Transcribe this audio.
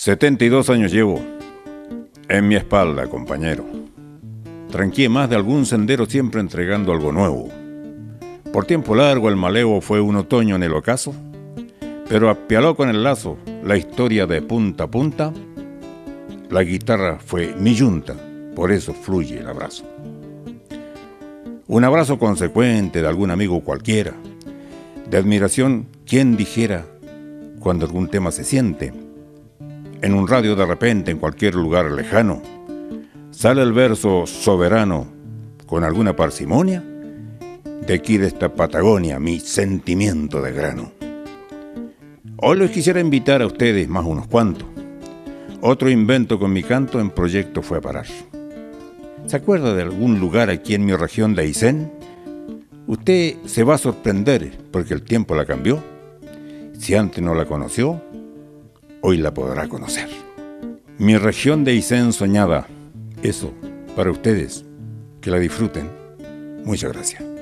72 años llevo en mi espalda, compañero. Tranqué más de algún sendero siempre entregando algo nuevo. Por tiempo largo el maleo fue un otoño en el ocaso, pero apialó con el lazo la historia de punta a punta. La guitarra fue mi yunta, por eso fluye el abrazo. Un abrazo consecuente de algún amigo cualquiera, de admiración, quien dijera cuando algún tema se siente, en un radio de repente, en cualquier lugar lejano, sale el verso soberano con alguna parsimonia, de aquí de esta Patagonia, mi sentimiento de grano. Hoy les quisiera invitar a ustedes más unos cuantos. Otro invento con mi canto en proyecto fue a parar. ¿Se acuerda de algún lugar aquí en mi región de Aysén? Usted se va a sorprender porque el tiempo la cambió. Si antes no la conoció, hoy la podrá conocer. Mi región de Aysén soñada, eso, para ustedes, que la disfruten. Muchas gracias.